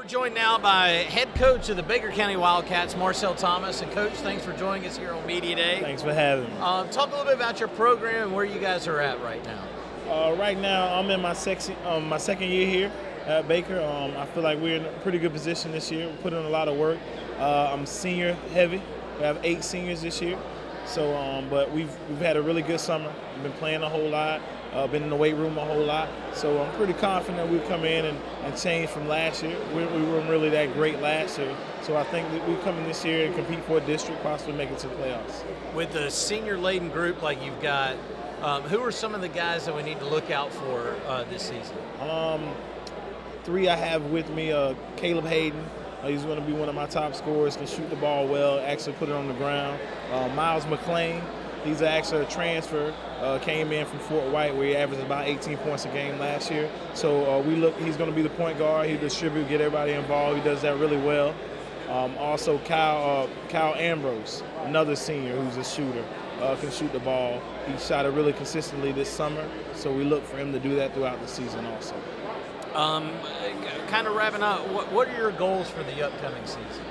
We're joined now by head coach of the Baker County Wildcats, Marcel Thomas. And, coach, thanks for joining us here on Media Day. Thanks for having me. Um, talk a little bit about your program and where you guys are at right now. Uh, right now, I'm in my, sexy, um, my second year here at Baker. Um, I feel like we're in a pretty good position this year. We're putting in a lot of work. Uh, I'm senior heavy. We have eight seniors this year. So, um, but we've we've had a really good summer. We've been playing a whole lot. Uh, been in the weight room a whole lot. So I'm pretty confident we'll come in and, and change from last year. We, we weren't really that great last year. So I think that we come in this year and compete for a district, possibly make it to the playoffs. With a senior laden group like you've got, um, who are some of the guys that we need to look out for uh, this season? Um, three I have with me: uh, Caleb Hayden. Uh, he's going to be one of my top scorers. Can shoot the ball well. Actually, put it on the ground. Uh, Miles McLean. He's actually a transfer. Uh, came in from Fort White, where he averaged about 18 points a game last year. So uh, we look. He's going to be the point guard. He distribute, get everybody involved. He does that really well. Um, also, Kyle uh, Kyle Ambrose, another senior who's a shooter, uh, can shoot the ball. He shot it really consistently this summer, so we look for him to do that throughout the season also. Um, kind of wrapping up, what, what are your goals for the upcoming season?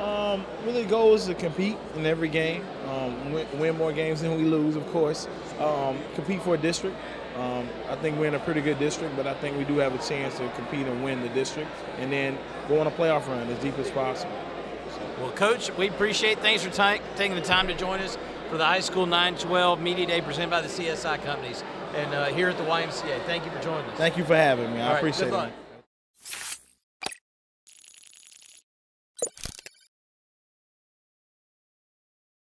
Um, really, goal is to compete in every game, um, win, win, more games than we lose, of course. Um, compete for a district. Um, I think we're in a pretty good district, but I think we do have a chance to compete and win the district, and then go on a playoff run as deep as possible. Well, Coach, we appreciate. Thanks for taking the time to join us for the High School 912 Media Day presented by the CSI companies and uh, here at the YMCA. Thank you for joining us. Thank you for having me. I All appreciate right, it.